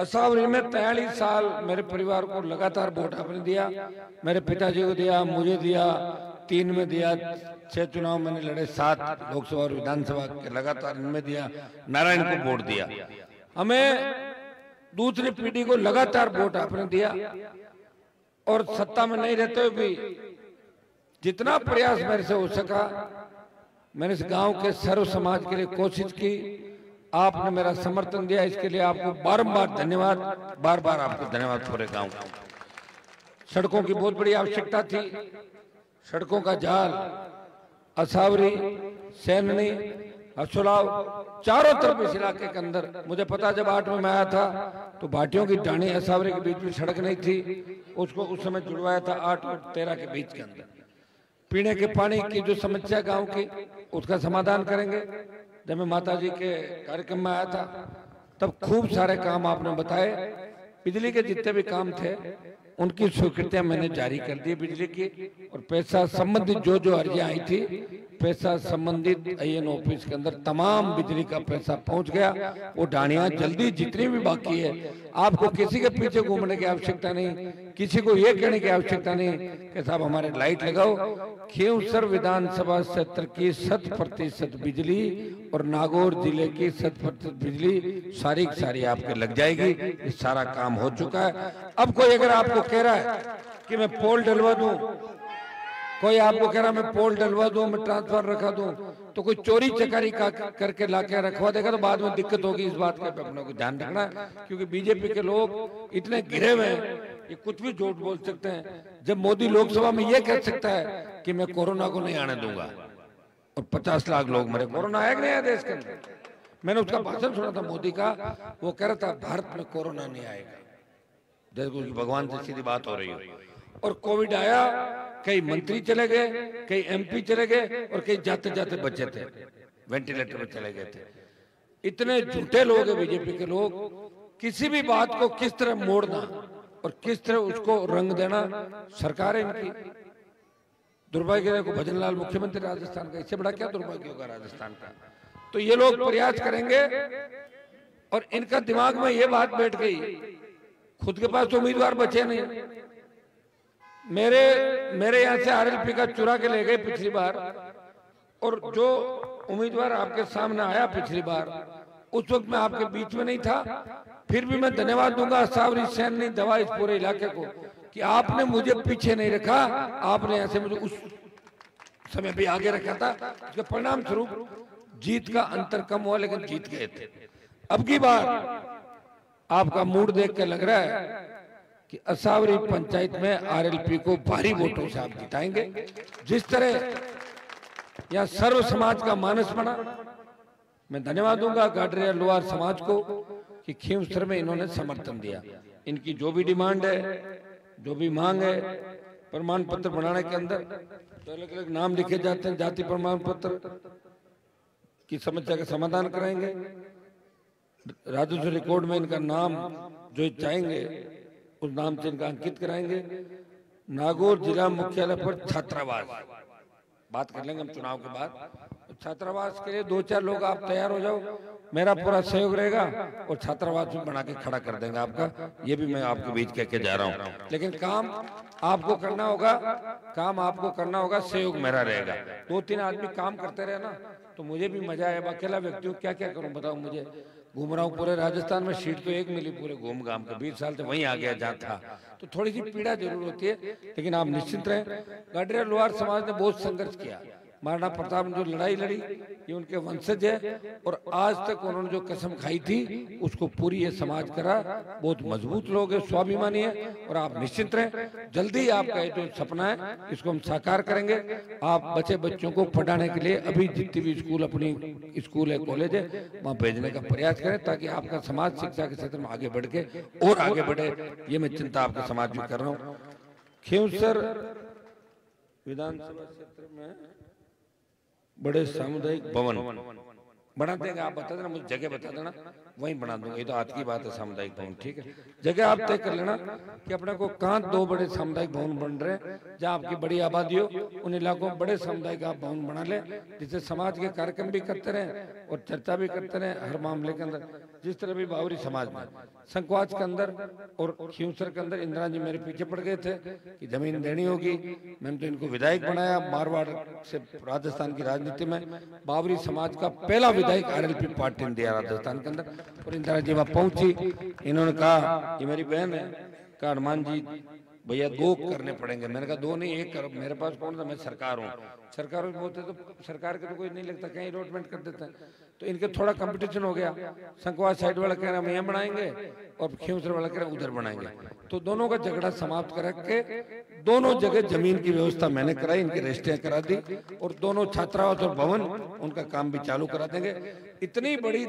असावरी में तैतालीस साल मेरे परिवार को लगातार वोट आपने दिया, मेरे पिताजी को दिया, मुझे दिया, तीन में दिया, छह चुनाव मैंने लड़े, सात लोकसभा और विधानसभा के लगातार इनमें दिया, नारायण को वोट दिया। हमें दूसरी पीढ़ी को लगातार वोट आपने दिया, और सत्ता में नहीं रहते हुए भी जितना प्रयास मेरे से हो सका, मैंने इस गाँव के सर्व समाज के लिए कोशिश की आपने मेरा समर्थन दिया, इसके लिए आपको बारंबार धन्यवाद बार बार आपको धन्यवाद पूरे सड़कों की बहुत बड़ी आवश्यकता थी। सड़कों का जाल, असावरी, सैननी हसुलाव चारों तरफ़ इस इलाके के अंदर। मुझे पता जब आठ में मैं आया था तो भाटियों की डाणी असावरी के बीच में सड़क नहीं थी। उसको उस समय जुड़वाया था आठ और तेरह के बीच के अंदर। पीने के पानी की जो समस्या गाँव की, उसका समाधान करेंगे। जब मैं माता जी के कार्यक्रम में आया था, तब खूब सारे काम आपने बताए। बिजली के जितने भी काम थे, उनकी स्वीकृतियाँ मैंने जारी कर दी बिजली की। और पैसा संबंधित जो जो अर्जियाँ आई थी पैसा संबंधित आई ऑफ़िस के अंदर तमाम बिजली का पैसा पहुँच गया। वो डाणियाँ जल्दी जितनी भी बाकी है। आपको किसी के पीछे घूमने की आवश्यकता नहीं, किसी को ये कहने की आवश्यकता नहीं कि साहब हमारे लाइट लगाओ। खेवसर विधानसभा क्षेत्र की शत प्रतिशत बिजली और नागौर ज़िले की शत प्रतिशत बिजली सारी की सारी आपके लग जाएगी। ये सारा काम हो चुका है। अब कोई अगर आपको कह रहा है कि मैं पोल डलवा दूँ कोई आपको कह रहा, मैं पोल डलवा दूँ, मैं ट्रांसफ़र रखा दूँ तो कोई चोरी चकारी का करके लाके रखवा देगा तो बाद में दिक्कत होगी इस बात का अपने को ध्यान रखना है क्योंकि बीजेपी के लोग इतने घिरे हुए हैं, ये कुछ भी झूठ बोल सकते हैं। जब मोदी लोकसभा में ये कह सकता है कि मैं कोरोना को नहीं आने दूँगा, और पचास लाख लोग मरे, कोरोना आया नहीं देश के अंदर? मैंने उसका भाषण सुना था मोदी का, वो कह रहा था, भारत में कोरोना नहीं आएगा। जैसे भगवान से सीधी बात हो रही हो। और कोविड आया, कई मंत्री चले गए, कई एमपी चले गए और कई जाते जाते बचे थे, वेंटिलेटर पे चले गए थे। इतने झूठे लोग हैं बीजेपी के लोग, किसी भी बात को किस तरह मोड़ना और किस तरह उसको रंग देना, सरकार है इनकी। दुर्भाग्य को भजन लाल मुख्यमंत्री राजस्थान का, इससे बड़ा क्या दुर्भाग्य होगा राजस्थान का? तो ये लोग प्रयास करेंगे और इनका दिमाग में ये बात बैठ गई, खुद के पास तो उम्मीदवार बचे नहीं। मेरे मेरे यहाँ से आरएलपी का चुरा के ले गए पिछली बार। और जो उम्मीदवार आपके सामने आया पिछली बार, उस वक्त मैं आपके बीच में नहीं था। फिर भी मैं धन्यवाद दूँगा सावरी सैन ने दवा इस पूरे इलाके को कि आपने मुझे पीछे नहीं रखा, आपने ऐसे मुझे उस समय भी आगे रखा था इसके परिणाम स्वरूप जीत का अंतर कम हुआ, लेकिन जीत गए थे। अब की बार आपका मूड देख के लग रहा है कि असावरी पंचायत में आरएलपी को भारी वोटों से आप जिताएँगे। जिस तरह यह सर्व समाज का मानस बना, मैं धन्यवाद दूँगा गाडरिया लोहार समाज को कि खीमसर में इन्होंने समर्थन दिया। इनकी जो भी डिमांड है, जो भी मांग है, प्रमाण पत्र बनाने के अंदर तो अलग अलग नाम लिखे जाते हैं, जाति प्रमाण पत्र, की समस्या का समाधान कराएँगे। राजस्व रिकॉर्ड में इनका नाम जो चाहेंगे उस नाम से इनका अंकित कराएँगे। नागौर जिला मुख्यालय पर छात्रावास। बात कर लेंगे हम चुनाव के बाद। छात्रावास के लिए दो चार लोग आप तैयार हो जाओ। मेरा पूरा सहयोग रहेगा और छात्रावास भी बना के खड़ा कर देंगे आपका। ये भी मैं आपके बीच कह के जा रहा हूँ। लेकिन काम आपको करना होगा। काम आपको करना होगा। सहयोग मेरा रहेगा। दो तीन आदमी काम करते रहे ना तो मुझे भी मज़ा आया अकेला व्यक्ति क्या क्या करूँ बताओ मुझे? घूम रहा हूँ पूरे राजस्थान में, सीट तो एक मिली पूरे घूम घाम के, बीस साल से वहीं आ गया जहाँ था। तो थोड़ी सी पीड़ा ज़रूर होती है, लेकिन आप निश्चित रहें। गडरिया लोहार समाज ने बहुत संघर्ष किया। महाराणा प्रताप ने जो लड़ाई लड़ी, ये उनके वंशज है, और आज तक उन्होंने जो कसम खाई थी, उसको पूरी ये समाज करा। बहुत मज़बूत लोग है, स्वाभिमानी है, और आप निश्चिंत रहें। जल्दी आपका जो सपना है, इसको हम साकार करेंगे। आप बच्चे बच्चों को पढ़ाने के लिए, अभी जितनी भी स्कूल अपनी स्कूल है, कॉलेज है, वहाँ भेजने का प्रयास करें, ताकि आपका समाज शिक्षा के क्षेत्र में आगे बढ़ के और आगे बढ़े। ये मैं चिंता आपके समाज में कर रहा हूँ। खेवसर विधानसभा क्षेत्र में बड़े सामुदायिक भवन। बना देंगे आप बता देना मुझे जगह बता देना वहीं बना दूँगा। ये तो आज की बात है सामुदायिक भवन ठीक है? जगह आप तय कर लेना कि अपने को कहाँ दो बड़े सामुदायिक भवन बन रहे हैं जहाँ आपकी बड़ी आबादी हो उन इलाकों में बड़े सामुदायिक आप भवन बना ले जिससे समाज के कार्यक्रम भी करते रहे और चर्चा भी करते रहे हर मामले के अंदर। जिस तरह भी बावरी समाज में संकवाच के अंदर और खियूसर के अंदर इंदिरा जी मेरे पीछे पड़ गए थे कि ज़मीन देनी होगी। मैंने तो इनको विधायक बनाया मारवाड़ से राजस्थान की राजनीति में। बावरी समाज का पहला विधायक आरएलपी पार्टी ने दिया राजस्थान के अंदर और इंदिरा जी वहाँ पहुँची। इन्होंने कहा कि मेरी बहन है। का हनुमान जी भैया दो करने पड़ेंगे। मैंने कहा दो नहीं एक कर मेरे पास कौन था मैं सरकार हूँ। सरकार बोलते तो सरकार के तो कोई नहीं लगता कहीं अलॉटमेंट कर देते हैं। तो इनके थोड़ा कंपटीशन हो गया। संकवा साइड वाला कह रहा हम यहाँ बनाएँगे और खेमसर वाला कह रहा उधर बनाएँगे। तो दोनों का झगड़ा समाप्त कर के दोनों जगह ज़मीन की व्यवस्था मैंने कराई इनकी रजिस्ट्रियाँ करा दी और दोनों छात्रावास और भवन उनका काम भी चालू करा देंगे। इतनी बड़ी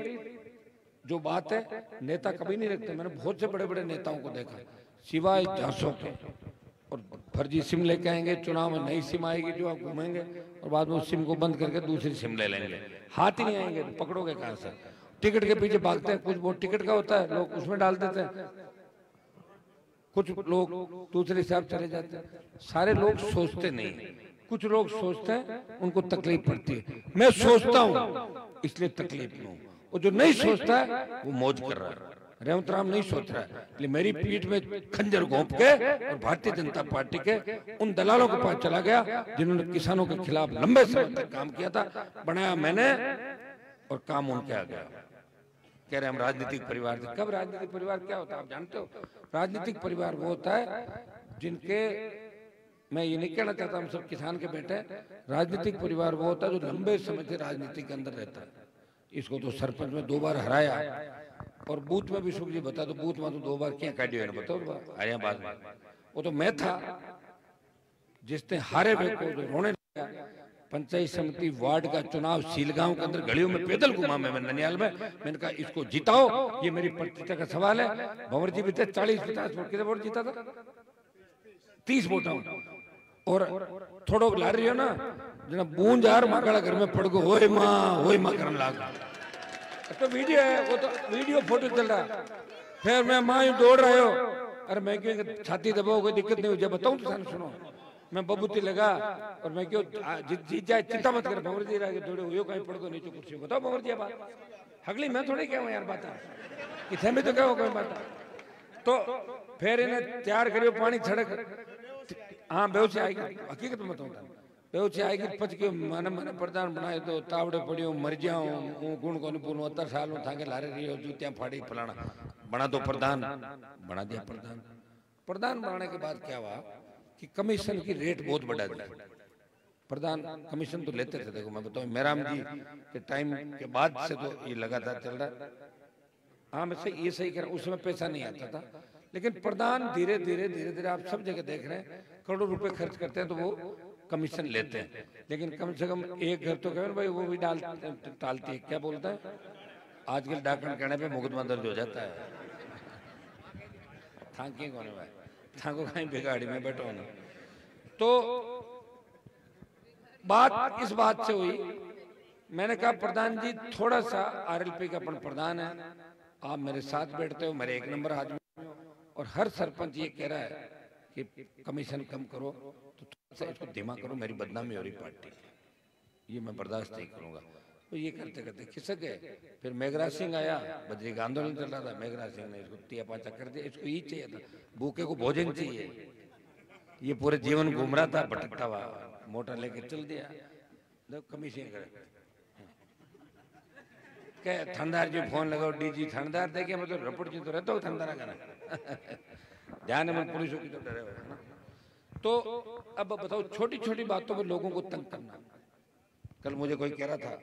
जो बात है नेता कभी नहीं रखते। मैंने बहुत से बड़े बड़े नेताओं को देखा। सिवाय जांचों के। और फर्जी सिम लेके आएँगे, चुनाव में नई सिम आएगी जो आप घूमेंगे, और बाद में उस सिम को बंद करके दूसरी सिम ले लेंगे। हाथ ही नहीं आएँगे तो पकड़ोगे कहाँ से? टिकट के पीछे भागते हैं, कुछ वो टिकट का होता है, लोग उसमें डाल देते हैं। कुछ लोग दूसरे हिसाब चले जाते हैं। सारे लोग सोचते नहीं। कुछ लोग सोचते हैं, उनको तकलीफ़ पड़ती है। मैं सोचता हूँ, इसलिए तकलीफ़ हूँ। और जो नहीं सोचता है, वो मौज कर रहा है। रेवंत राम नहीं सोच रहा है। इसलिए मेरी पीठ में खंजर घोंप के और भारतीय जनता पार्टी के उन दलालों के पास चला गया जिन्होंने किसानों के खिलाफ लंबे समय तक काम किया था बनाया मैंने और काम उनके आ गया। कह रहे हम राजनीतिक परिवार थे। कब राजनीतिक परिवार क्या होता है आप जानते हो? राजनीतिक परिवार वो होता है जिनके मैं ये नहीं कहना चाहता हम सब किसान के बेटे राजनीतिक परिवार वो होता है जो लंबे समय से राजनीति के अंदर रहता है। इसको तो सरपंच में दो बार हराया और बूथ में भी सुख जी बता तो बूथ में तो दो बार क्या काटियो है बताओ हरिया बाद में वो तो मैं था जिसने हारे हुए को जो रोने लगा, पंचायत समिति वार्ड का चुनाव सीलगांव के अंदर गलियों में पैदल घुमा मैं ननियाल में। मैंने कहा, इसको जिताओ, ये मेरी प्रतिष्ठा का सवाल है। भंवर जी थे, चालीस पचास वोट कितने वोट जीता था? तीस वोट और थोड़ो ला रही हो ना जना बूंद यार माकड़ा घर में पड़ गो होए माँ होए माँ करने लगा। तो वीडियो है, वो तो वीडियो फ़ोटो चल रहा है। फिर मैं माँ यूँ दौड़ रहा हो। अरे मैं क्यों छाती दबाओ कोई दिक्कत नहीं हो जाए बताऊँ तो सन सुनो। मैं बबूती लगा और मैं क्यों जीत जीत जाए चिंता मत कर भंवर जी रहा थोड़े हुए कहीं पड़ गो नीचे कुर्सी बताओ भंवर जी बात हगली, मैं थोड़ी क्या यार, बात इतने भी तो क्या कोई बात तो फिर इन्हें तैयार करियो, पानी छड़क। हाँ बेहोशी आएगी। हकीकत में बताऊँ। बना दो प्रधान बना दिया प्रधान प्रधान बनाने के बाद क्या हुआ कि कमीशन की रेट बहुत बढ़ा दी प्रधान कमीशन तो लेते थे देखो मैं बताऊँ मेराम जी के टाइम के बाद से तो ये लगातार चल रहा हाँ मैं सही ये सही कर उसमें पैसा नहीं आता था लेकिन प्रधान धीरे धीरे धीरे धीरे आप सब जगह देख रहे हैं करोड़ों रुपए खर्च करते हैं तो वो कमीशन लेते हैं। लेकिन कम से कम एक घर तो कहें भाई, वो भी डाल, टालती है। क्या बोलता है? आजकल डाकन कहने पे मुकदमा दर्ज हो जाता है। थाकी कौन है भाई? थाको कहीं बिगाड़ी में बैठो ना। तो बात इस बात से हुई। मैंने कहा, प्रधान जी, थोड़ा सा आरएलपी का अपन प्रधान है। आप मेरे साथ बैठते हो, मेरे एक नंबर आदमी और हर सरपंच ये कह रहा है कि कमीशन कम करो तो थोड़ा सा इसको धीमा करो, मेरी बदनामी हो रही पार्टी ये मैं बर्दाश्त नहीं करूँगा। तो ये करते करते खिसक गए। फिर मेघराज सिंह आया बजरी का आंदोलन चल रहा था। मेघराज सिंह ने इसको तिया पाचा कर दिया, इसको ये चाहिए था। भूखे को भोजन चाहिए। ये पूरे जीवन घूम रहा था, भटकता हुआ मोटर लेके चल दिया। कमीशन करे के ठंडार जी, फ़ोन लगाओ, डीजी ठंडार देखे मतलब रपट जी तो रहता हो ठंडारा करना ध्यान में पुलिस की तो डरे हुए तो अब बताओ छोटी छोटी बातों पर लोगों को तंग करना। कल मुझे कोई कह रहा था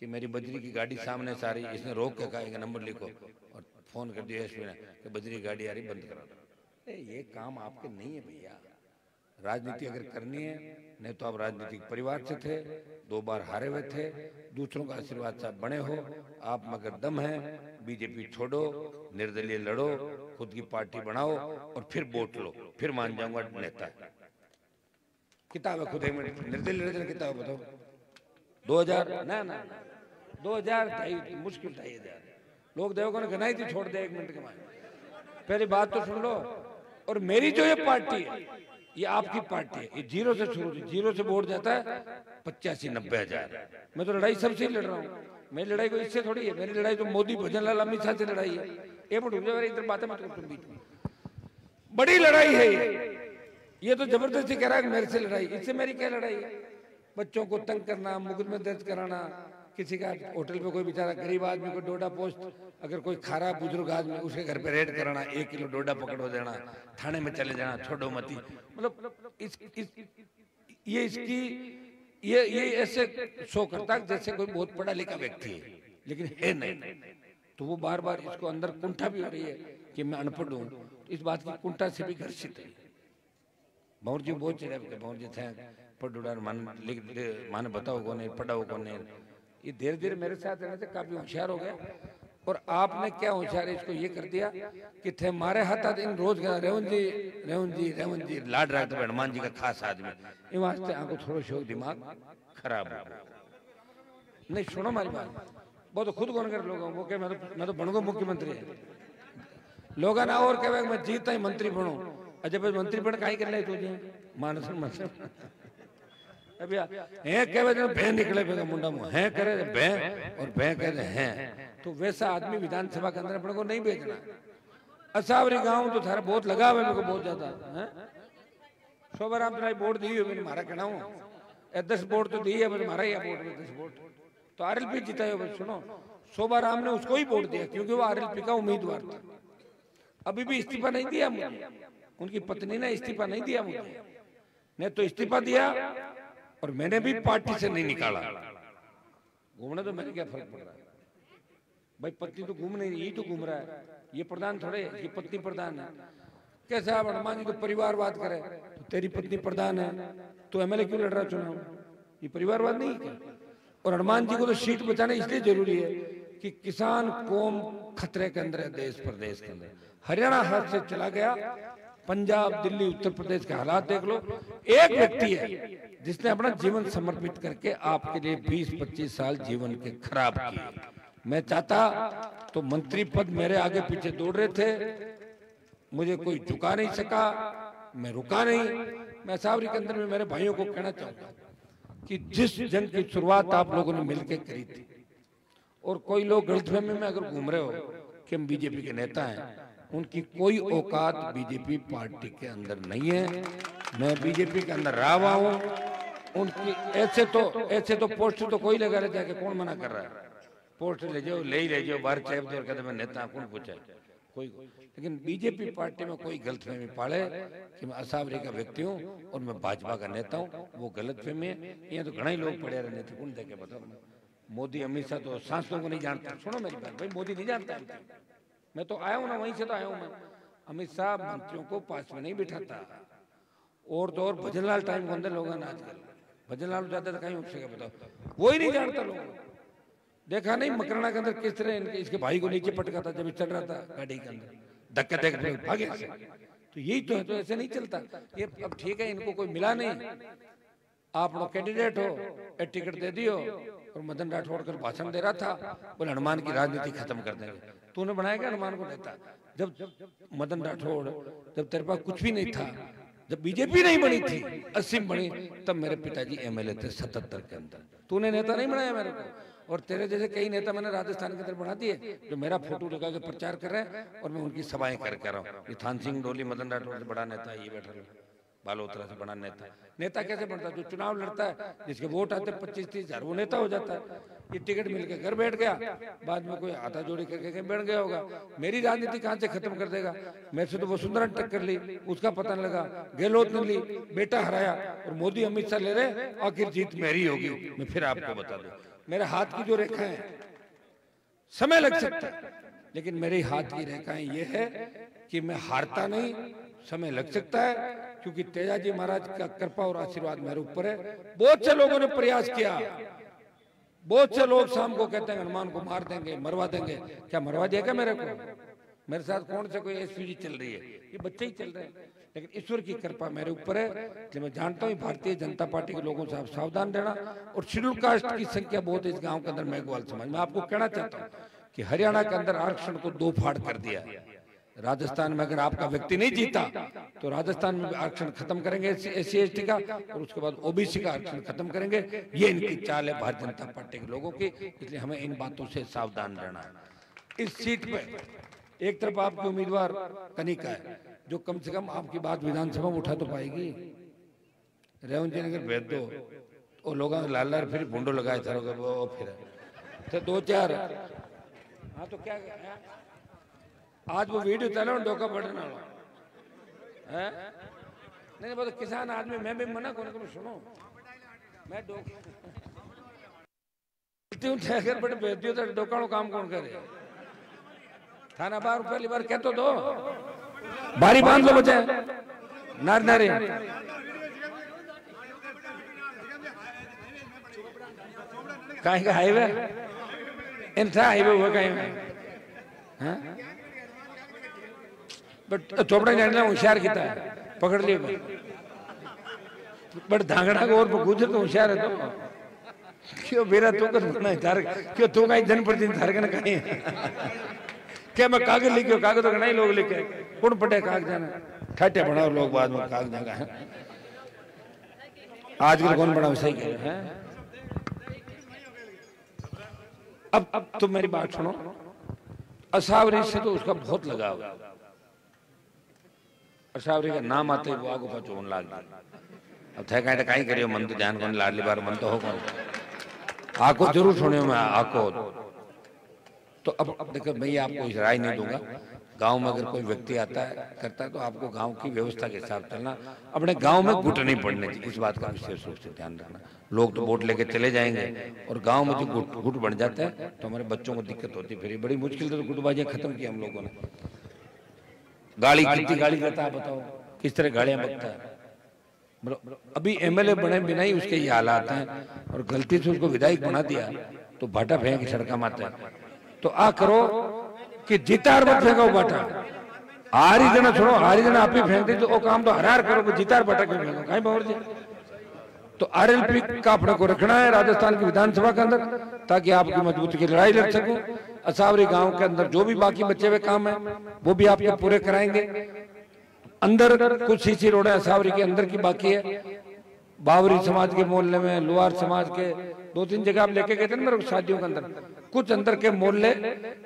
कि मेरी बजरी की गाड़ी सामने से आ रही इसने रोक के कहा नंबर लिखो। और फ़ोन कर दिया इसमें कि बजरी गाड़ी आ रही, बंद करा दो। ये काम आपके नहीं है भैया। राजनीति अगर करनी है, नहीं तो आप राजनीतिक परिवार से थे, दो बार हारे हुए थे, दूसरों का आशीर्वाद से बने हो, आप मगर दम है, बीजेपी छोड़ो, निर्दलीय लड़ो, खुद की पार्टी बनाओ और फिर वोट लो, फिर मान जाऊँगा नेता। किताब है खुद मिनट, निर्दलीय किताब बताओ। दो हज़ार, ना ना, दो हज़ार मुश्किल ढाई हज़ार। लोग देखो ने घनाई थी छोड़ दे एक मिनट के बाद। पहले बात तो सुन लो, और मेरी जो ये पार्टी है ये आपकी पार्टी है। ये ज़ीरो से शुरू ज़ीरो से वोट जाता है, पचासी, नब्बे हज़ार। मैं तो लड़ाई सबसे लड़ रहा हूँ। मेरी लड़ाई कोई इससे थोड़ी है। मेरी लड़ाई तो मोदी भजन लाल अमित शाह से लड़ाई है। ये इधर बातें मत करो बीच में। बड़ी लड़ाई है ये। तो ज़बरदस्ती कह रहा है मेरे से लड़ाई इससे मेरी क्या लड़ाई है? बच्चों को तंग करना, मुकदमे दर्ज कराना किसी का होटल पे कोई बेचारा गरीब आदमी को डोडा पोस्ट अगर कोई खारा बुज़ुर्ग आदमी उसके घर पे रेड कराना एक किलो डोडा पकड़ो देना थाने में चले जाना छोड़ो मती। मतलब इस, इस ये इसकी ये ये ऐसे शो करता है जैसे कोई बहुत पढ़ा लिखा व्यक्ति है लेकिन है नहीं। तो वो बार बार इसको अंदर कुंठा भी हो रही है कि मैं अनपढ़ हूँ। इस बात की कुंठा से भी घर्षित है। भौर जी बहुत चढ़े भौर जी थे पढ़ उड़ा मान लिख माने बताओ कौन है पढ़ाओ कौन है? ये धीरे धीरे मेरे साथ रहने से काफ़ी होशियार हो गया। और आपने क्या होशियार इसको ये कर दिया कि थे मारे हाथ इन रोज रेवन जी रेवन जी रेवन जी लाड रखते हनुमान जी का खास आदमी। इन वास्ते आपको थोड़ा शोक दिमाग खराब हो नहीं सुनो हमारी बात। वो तो खुद कौन कर लोग? वो कह मैं तो मैं तो बनूँगा मुख्यमंत्री है। लोग ना और कहे मैं जीता ही मंत्री बनू। भाई मंत्री बन कहीं कर ले तुझे मानस मानस। है कहे भे निकले पे मुंडा मुँह है करे भे और भे कहते हैं। तो वैसा आदमी विधानसभा के अंदर अपने को नहीं भेजना। असावरी गाँव तो थारा बहुत लगा हुआ मेरे को बहुत ज़्यादा, है? शोभा राम तुम्हारी वोट दी हुई, मैंने मारा कहना हूँ दस वोट तो दी है मारा ही वोट दस वोट। तो आरएलपी जीता है सुनो। शोभा राम ने उसको ही वोट दिया, क्योंकि वो आरएलपी का उम्मीदवार था। अभी भी इस्तीफा नहीं दिया मुझे। उनकी पत्नी ने इस्तीफा नहीं दिया मुझे। ने तो इस्तीफा दिया और मैंने भी पार्टी से नहीं निकाला। घूमने तो मैंने क्या फ़र्क पड़ रहा है? भाई पत्नी तो घूम नहीं यही तो घूम रहा है। ये प्रधान थोड़े ये पत्नी प्रधान है। कैसे आप हनुमान जी तो परिवारवाद करे? तो तेरी पत्नी प्रधान है तो एमएलए क्यों लड़ रहा चुनाव ये परिवारवाद नहीं क्या? और हनुमान जी को तो सीट बचाना इसलिए ज़रूरी है कि किसान कौम खतरे के अंदर है देश प्रदेश के अंदर। हरियाणा हाथ से चला गया पंजाब, दिल्ली, उत्तर प्रदेश के हालात देख लो। एक व्यक्ति है जिसने अपना जीवन समर्पित करके आपके लिए 20-25 साल जीवन के खराब किए। मैं चाहता तो मंत्री पद मेरे आगे पीछे दौड़ रहे थे। मुझे कोई झुका नहीं सका, मैं रुका नहीं। मैं सावरी के अंदर में मेरे भाइयों को कहना चाहूँगा कि जिस जंग की शुरुआत आप लोगों ने मिलकर करी थी, और कोई लोग गलतफहमी में अगर घूम रहे हो कि हम बीजेपी के नेता हैं। उनकी कोई औकात बीजेपी पार्टी के अंदर नहीं है। मैं बीजेपी के अंदर रहा हुआ हूँ। उनकी ऐसे तो ऐसे तो पोस्ट तो कोई लगा रहे जाके कौन मना कर रहा है? पोस्ट ले जाओ ले ही ले जाओ बाहर चाहे तो कहते मैं नेता कौन पूछा? कोई लेकिन बीजेपी पार्टी में कोई गलत फहमी पाले कि मैं असावरी का व्यक्ति हूँ और मैं भाजपा का नेता हूँ वो गलत फहमी है। यहाँ तो घना ही लोग पड़े रहे थे कौन देखे बताओ? मोदी अमित शाह तो सांसदों को नहीं जानता। सुनो मेरी बात, भाई, मोदी नहीं जानता। मैं तो आया हूँ ना, वहीं से तो आया हूँ मैं। अमित शाह मंत्रियों को पास में नहीं बिठाता। और तो और भजनलाल टाइम के अंदर लोग आजकल। भजनलाल जाते तो कहीं सके बताओ। वो ही नहीं जानता लोग। देखा नहीं मकराना के अंदर किस तरह इनके इसके भाई को नीचे पटका था जब चल रहा था गाड़ी के अंदर। धक्के धक्के भागे तो यही तो है तो ऐसे नहीं चलता। ये अब ठीक है, इनको कोई मिला नहीं। आप लोग कैंडिडेट हो, टिकट दे दियो। और मदन राठौड़ कर भाषण दे रहा था, बोले, हनुमान की राजनीति खत्म कर देंगे। तूने बनाया क्या हनुमान को नेता? जब मदन राठौड़, जब तेरे पास कुछ भी नहीं था, जब बीजेपी नहीं बनी थी, असीम बनी, तब मेरे पिताजी एमएलए थे सतहत्तर के अंदर। तूने नेता नहीं बनाया मेरे को। और तेरे जैसे कई नेता मैंने राजस्थान के अंदर बना दिए, जो मेरा फ़ोटो लगा के प्रचार कर रहे हैं और मैं उनकी सभाएँ करके रहा हूँ। थान सिंह डोली मदन राठौड़ बड़ा नेता ये बैठा बालोतरा से बड़ा नेता नेता कैसे बनता है? जो चुनाव लड़ता है, जिसके वोट आते पच्चीस, तीस हज़ार, वो नेता हो जाता है। ये टिकट मिलके घर बैठ गया, बाद में कोई हाथा जोड़ी करके कहीं बैठ गया होगा। मेरी राजनीति कहाँ से खत्म कर देगा? मेरे से तो वो सुंदर टक्कर ली, उसका पता नहीं लगा। गहलोत ने ली, बेटा हराया और मोदी अमित शाह ले रहे आखिर जीत मेरी होगी। मैं फिर आपको बता दू, मेरे हाथ की जो रेखा है, समय लग सकता है, लेकिन मेरे हाथ की रेखाएँ ये है कि मैं हारता नहीं, समय लग सकता है क्योंकि तेजाजी महाराज का कृपा और आशीर्वाद मेरे ऊपर है। बहुत से लोगों ने प्रयास किया। बहुत से लोग शाम को कहते हैं, हनुमान को मार देंगे, मरवा देंगे। क्या मरवा देगा मेरे को? मेरे साथ कौन से कोई एसपीजी चल रही है? ये बच्चे ही चल रहे हैं। लेकिन ईश्वर की कृपा मेरे ऊपर है। इसलिए मैं जानता हूँ भारतीय जनता पार्टी के लोगों से आप सावधान रहना। और शेड्यूल कास्ट की संख्या बहुत इस गाँव के अंदर मेघवाल समाज। मैं आपको कहना चाहता हूँ कि हरियाणा के अंदर आरक्षण को दो फाड़ कर दिया। राजस्थान में अगर आपका व्यक्ति नहीं जीता तो राजस्थान में आरक्षण खत्म करेंगे एस सी का, और उसके बाद ओबीसी का आरक्षण खत्म करेंगे। ये इनकी चाल है भारतीय जनता पार्टी के लोगों की, इसलिए हमें इन बातों से सावधान रहना है। इस सीट पे एक तरफ़ आपके उम्मीदवार कनिका है, जो कम से कम आपकी बात विधानसभा में उठा तो पाएगी। रेवंत जी ने अगर भेज दो। तो लोग लाल लाल फिर भूडो लगाए था वो फिर तो दो चार। हाँ तो क्या आज वो वीडियो चला डोका बढ़ना है? नहीं वो तो किसान आदमी, मैं भी मना कौन करूँ सुनो। मैं ठहर बड़े भेज दियो तो डोकाणो काम कौन करे? थाना बार पहली बार कह तो। दो बारी बाँध लो बचे नार, नारे। कहीं का हाईवे? था हाईवे हुआ कहीं बट चोपड़ा जाने होशियार है पकड़ लियो बट धांगड़ा को और गुजर तो होशियार है तो। क्यों मेरा तो कर नहीं थार क्यों तू कहीं दिन पर दिन ना कहीं क्या मैं कागज़ लिखियो कागज़ तो नहीं लोग लिखे। कौन पटे कागज़ जाना? ठाटे बनाओ लोग बाद में कागज़ है। आजकल कौन बनाओ सही कह रहे हैं। अब अब तो मेरी बात सुनो। असावरी से तो उसका बहुत लगाव असावरी का नाम आते वो आगो पाछो होने लाग अब थे कहीं कहीं करियो, मन तो ध्यान कौन लाडली बार, मन तो हो कौन। आको ज़रूर सुनियो मैं आको तो अब अब देखो मैं आपको इस राय नहीं दूँगा। गाँव में अगर कोई व्यक्ति आता है, करता है तो आपको गाँव की व्यवस्था के साथ चलना। अपने गाँव में गुट नहीं पड़ने चाहिए इस बात का विशेष रूप से ध्यान रखना। लोग तो वोट लेके चले जाएँगे, और गाँव में जो गुट गुट बन जाता है तो हमारे बच्चों को दिक्कत होती है। फिर बड़ी मुश्किल से तो गुटबाजियाँ खत्म की हम लोगों ने। गाड़ी कितनी गाली करता है बताओ किस तरह गाड़ियाँ बकता है? मतलब अभी एमएलए बने बिना ही उसके ये हालात हैं और गलती से उसको विधायक बना दिया तो भाटा फेंक सड़का मारता है। तो आ करो कि जितार मत फेंको भाटा। हारी जना छोड़ो हारी जना आप ही फेंक दी तो वो काम तो हरार करो जितार भाटा क्यों फेंको? कहीं बहुत तो आरएलपी का अपने को रखना है राजस्थान की विधानसभा के अंदर, ताकि आपकी मजबूती की लड़ाई लड़ सकूँ। असावरी गाँव के अंदर जो भी बाकी बचे हुए काम है, वो भी आपके पूरे कराएँगे। अंदर कुछ सीसी रोड है असावरी के, अंदर की बाकी है। बावरी समाज के मोहल्ले में, लोहार समाज के दो तीन जगह आप लेके गए थे ना मेरे शादियों के अंदर। कुछ अंदर के मोहल्ले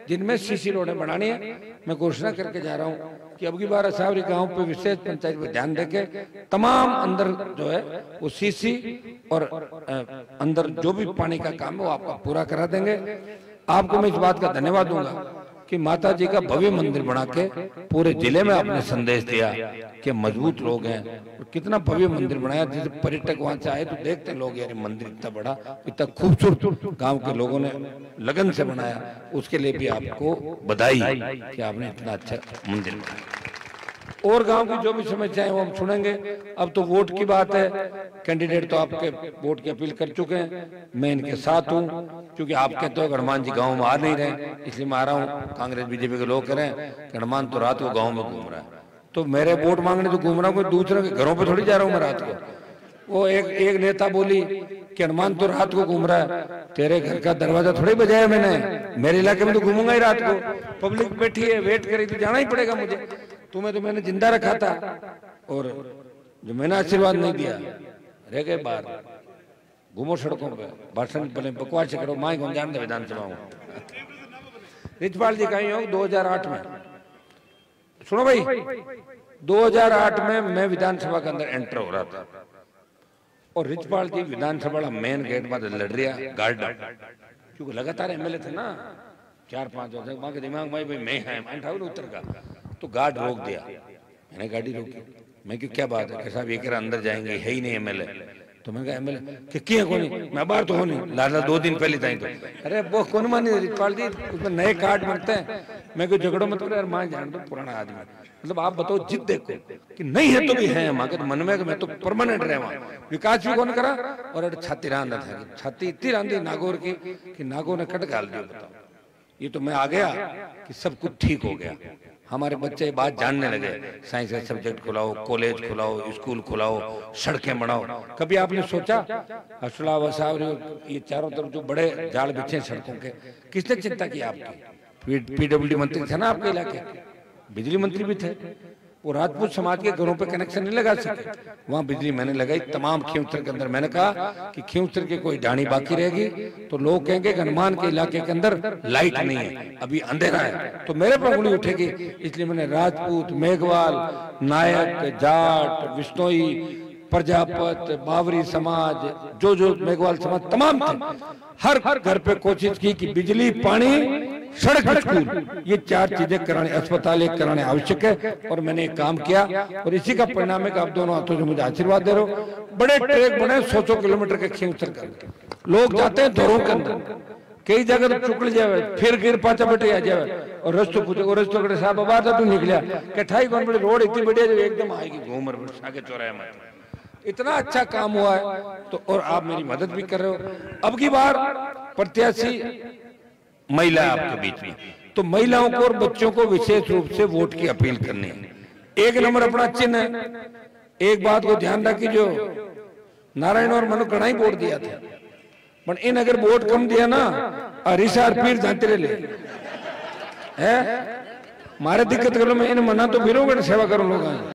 जिनमें सीसी रोडें बनानी है, मैं घोषणा करके जा रहा हूँ। कि अब की बार असावरी गाँव पे विशेष पंचायत पर ध्यान देके तमाम अंदर जो है, वो सीसी और अंदर जो भी पानी का काम है, वो आपका पूरा करा देंगे। आपको मैं इस बात का धन्यवाद दूँगा। कि माता जी का भव्य मंदिर बना के पूरे ज़िले में आपने संदेश दिया कि मज़बूत लोग हैं। कितना भव्य मंदिर बनाया। जिसे पर्यटक वहाँ से आए तो देखते लोग, यार मंदिर इतना बड़ा, इतना खूबसूरत गाँव के लोगों ने लगन से बनाया। उसके लिए भी आपको बधाई कि आपने इतना अच्छा मंदिर बनाया। और गाँव की जो भी समस्याएँ वो हम सुनेंगे। अब तो वोट की बात है। कैंडिडेट तो आपके वोट की अपील कर चुके हैं। मैं इनके साथ हूँ, क्योंकि आप कहते हो हनुमान जी गाँव में आ नहीं रहे इसलिए मैं आ रहा हूँ। कांग्रेस, बीजेपी के लोग कह रहे हैं कि हनुमान तो रात को गाँव में घूम रहा है। तो मेरे वोट मांगने तो घूम रहा हूँ दूसरे के घरों पर थोड़ी जा रहा हूँ मैं रात को। वो एक एक नेता बोली कि हनुमान तो रात को घूम रहा है। तेरे घर का दरवाज़ा थोड़ी बजाया मैंने। मेरे इलाके में तो घूमूँगा ही रात को। पब्लिक बैठी है, वेट करी तो जाना ही पड़ेगा मुझे। तुम्हें तो मैंने ज़िंदा रखा था और जो मैंने आशीर्वाद नहीं दिया, रह गए बाहर। घूमो सड़कों पे भाषण पहले बकवास करो माए घूम जान दे विधानसभा में। रिचपाल जी कहीं हो 2008 में। सुनो भाई 2008 में मैं विधानसभा के अंदर एंटर हो रहा था। और रिचपाल जी विधानसभा मेन गेट पर लड़ रहा गार्ड क्योंकि लगातार एमएलए थे ना, चार पाँच वहाँ के दिमाग में भाई मैं है उत्तर का। तो गार्ड रोक दिया। मैंने गाड़ी रोकी। मैं क्यों क्या बात है? कि साहब ये अंदर जाएँगे है ही नहीं एमएलए तो मैं कहा एमएलए कि किए कोनी? मैं बाहर तो हो नहीं। लाला दो दिन पहले ताई तो। अरे वो कौन मानी रिचपाल जी उसमें नए कार्ड बनते हैं। मैं कोई झगड़ो मत करो यार माँ जान दो पुराना आदमी मतलब आप बताओ जिद देखो कि नहीं है तो भी है वहाँ के मन में मैं तो परमानेंट रहे वहाँ विकास भी कौन करा? और छाती रांदा था छाती इतनी रांदी नागौर की कि नागौर ने कट गाल दिया बताओ। ये तो मैं आ गया कि सब कुछ ठीक हो गया। हमारे बच्चे बात जानने लगे। साइंस का सब्जेक्ट खुलाओ कॉलेज खुलाओ स्कूल खुलाओ सड़कें बनाओ। कभी आपने सोचा असला वसावरी ये चारों तरफ़ जो बड़े जाल बिछे सड़कों के किसने चिंता की आपकी? पीडब्ल्यू मंत्री थे ना आपके इलाके? बिजली मंत्री भी थे। वो राजपूत समाज के घरों पर कनेक्शन नहीं लगा सके वहाँ बिजली मैंने लगाई, तमाम खींवसर के अंदर मैंने कहा कि खींवसर के कोई डाणी बाकी रहेगी। तो लोग कहेंगे हनुमान के इलाके के अंदर लाइट नहीं है, अभी अंधेरा है। तो मेरे पर उंगली उठेगी, इसलिए मैंने राजपूत, मेघवाल, नायक, जाट बिश्नोई प्रजापत, बावरी समाज जो जो मेघवाल समाज तमाम थे। हर घर पे कोशिश की कि बिजली, पानी, सड़क स्कूल, ये चार चीज़ें कराने, अस्पताल एक कराने आवश्यक है और मैंने एक काम किया और इसी का परिणाम है कि आप दोनों हाथों से मुझे आशीर्वाद दे रहे हो। बड़े ट्रैक बने सौ सौ किलोमीटर के खेतर कर। लोग जाते हैं दौरों के अंदर। कई जगह तो चुकल जावे, फिर गिर पाचा बटे आ जावे। और रस्तो पूछे और रस्तो कड़े साहब बाबा तू निकलिया कि ठाई कौन बड़ी रोड इतनी बढ़िया जो एकदम आएगी। घूमर आगे चौराहे में इतना अच्छा काम हुआ है तो और आप मेरी मदद भी कर रहे हो। अब की बार प्रत्याशी महिला आपके बीच में तो महिलाओं को और बच्चों को विशेष रूप से वोट की अपील करनी है। एक नंबर अपना चिन्ह है। एक बात को ध्यान रखी जो नारायण और मनु ही वोट दिया था। पर इन अगर वोट कम दिया ना हरिशार पीर जाते रहे है? मारे दिक्कत करो, मैं इन मना तो बिरोगढ़ सेवा करो लोग